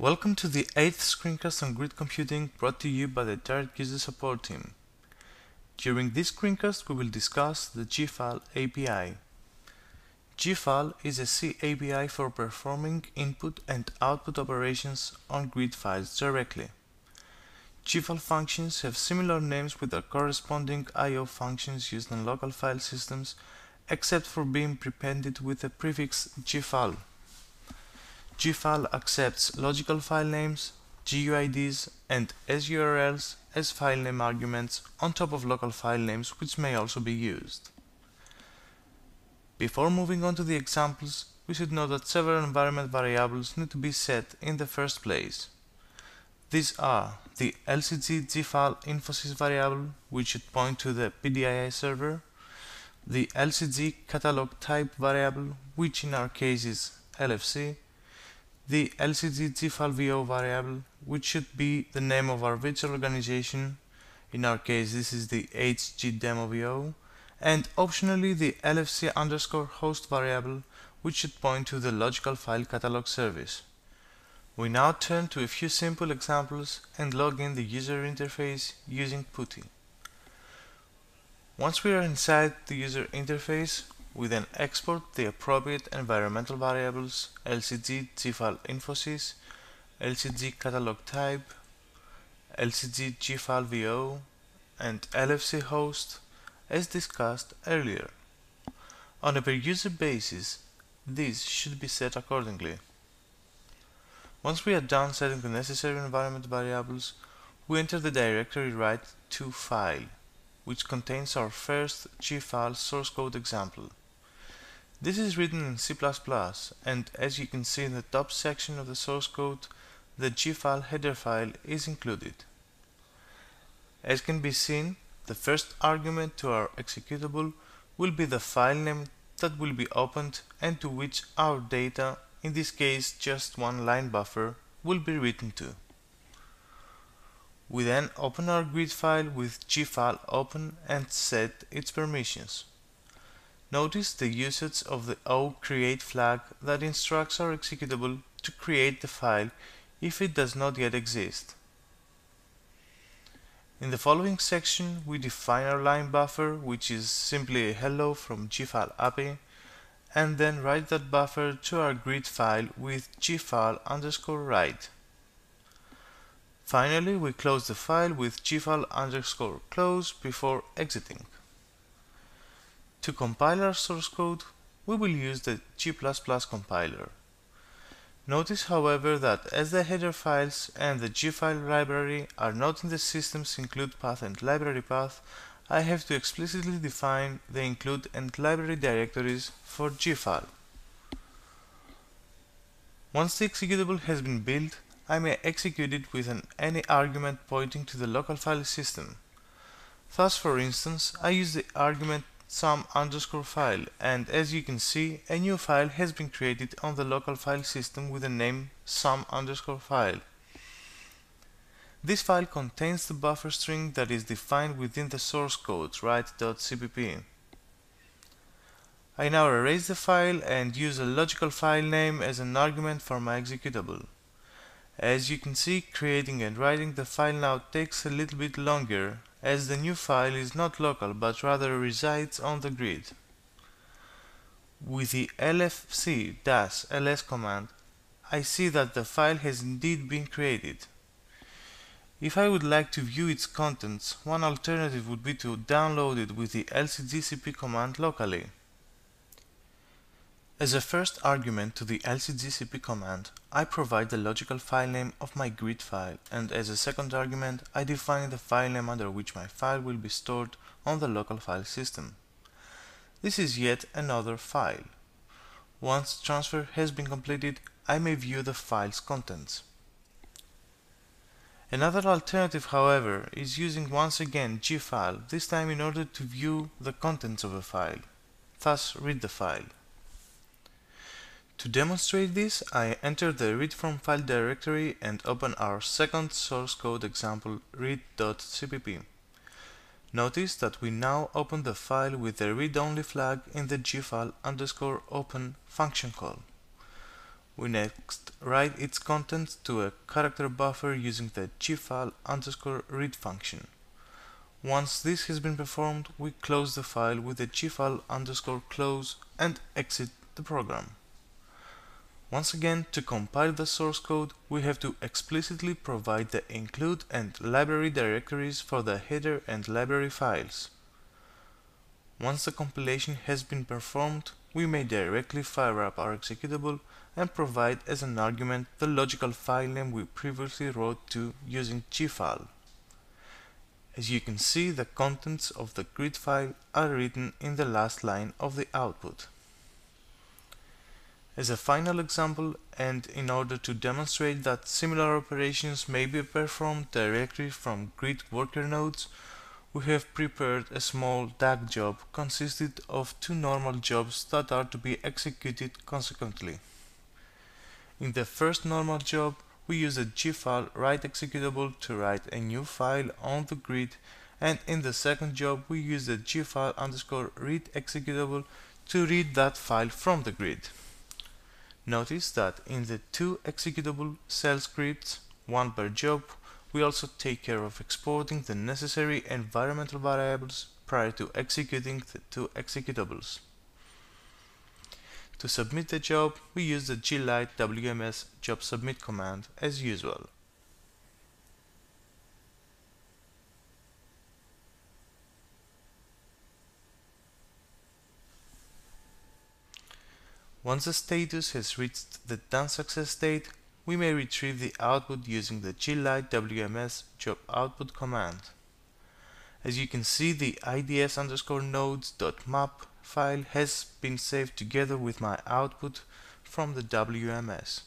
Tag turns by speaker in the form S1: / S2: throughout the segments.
S1: Welcome to the 8th screencast on grid computing brought to you by the Tarek User Support Team. During this screencast we will discuss the GFAL API. GFAL is a C API for performing input and output operations on grid files directly. GFAL functions have similar names with their corresponding I.O. functions used on local file systems except for being prepended with the prefix GFAL. GFAL accepts logical file names, GUIDs, and SURLs as file name arguments on top of local file names which may also be used. Before moving on to the examples, we should know that several environment variables need to be set in the first place. These are the LCG GFAL infosys variable, which should point to the BDII server, the LCG catalog type variable, which in our case is LFC, the LCG GFAL variable, which should be the name of our virtual organization, in our case this is the HGDemoVO, and optionally the LFC underscore host variable, which should point to the logical file catalog service. We now turn to a few simple examples and log in the user interface using PuTTY. Once we are inside the user interface, we then export the appropriate environmental variables LCG GFAL infosys, LCG catalog type, LCG GFAL VO, and LFC host as discussed earlier. On a per user basis, these should be set accordingly. Once we are done setting the necessary environment variables, we enter the directory write to file, which contains our first gfal source code example. This is written in C++ and as you can see in the top section of the source code, the GFAL header file is included. As can be seen, the first argument to our executable will be the file name that will be opened and to which our data, in this case just one line buffer, will be written to. We then open our grid file with gfal open and set its permissions. Notice the usage of the O_CREATE flag that instructs our executable to create the file if it does not yet exist. In the following section we define our line buffer which is simply a hello from gfal API and then write that buffer to our grid file with gfal underscore write. Finally we close the file with gfal underscore close before exiting. To compile our source code, we will use the G++ compiler. Notice however that as the header files and the gfal library are not in the system's include path and library path, I have to explicitly define the include and library directories for gfal. Once the executable has been built, I may execute it with an any argument pointing to the local file system. Thus, for instance, I use the argument some underscore file and as you can see a new file has been created on the local file system with the name some underscore file. This file contains the buffer string that is defined within the source code write.cpp. I now erase the file and use a logical file name as an argument for my executable. As you can see, creating and writing the file now takes a little bit longer as the new file is not local but rather resides on the grid. With the lfc-ls command, I see that the file has indeed been created. If I would like to view its contents, one alternative would be to download it with the lcgcp command locally. As a first argument to the lcgcp command, I provide the logical file name of my grid file and as a second argument I define the file name under which my file will be stored on the local file system. This is yet another file. Once transfer has been completed, I may view the file's contents. Another alternative, however, is using once again gfal, this time in order to view the contents of a file. Thus read the file. To demonstrate this, I enter the read from file directory and open our second source code example read.cpp. Notice that we now open the file with the read-only flag in the gfal underscore open function call. we next write its contents to a character buffer using the gfal underscore read function. Once this has been performed, we close the file with the gfal underscore close and exit the program. Once again, to compile the source code, we have to explicitly provide the include and library directories for the header and library files. Once the compilation has been performed, we may directly fire up our executable and provide as an argument the logical file name we previously wrote to using gfal. As you can see, the contents of the grid file are written in the last line of the output. As a final example, and in order to demonstrate that similar operations may be performed directly from grid worker nodes, we have prepared a small DAG job consisted of two normal jobs that are to be executed consequently. In the first normal job, we use a gfal write executable to write a new file on the grid and in the second job we use the gfal underscore read executable to read that file from the grid. Notice that in the two executable shell scripts, one per job, we also take care of exporting the necessary environmental variables prior to executing the two executables. To submit the job, we use the glite wms job submit command as usual. Once the status has reached the done success state, we may retrieve the output using the glite wms job output command. As you can see, the ids underscore nodes.map file has been saved together with my output from the WMS.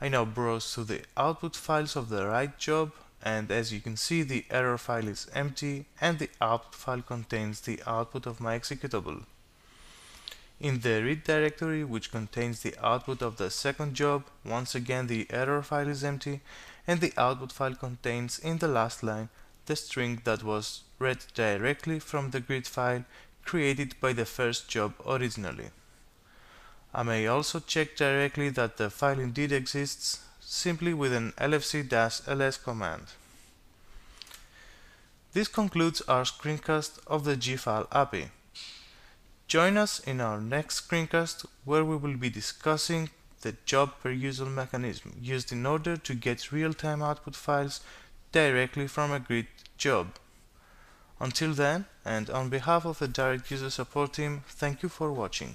S1: I now browse to the output files of the write job and as you can see the error file is empty and the output file contains the output of my executable. In the read directory, which contains the output of the second job, once again the error file is empty, and the output file contains in the last line the string that was read directly from the grid file created by the first job originally. I may also check directly that the file indeed exists simply with an lfc-ls command. This concludes our screencast of the gfal API. Join us in our next screencast where we will be discussing the job perusal mechanism used in order to get real-time output files directly from a grid job. Until then, and on behalf of the Direct User Support team, thank you for watching.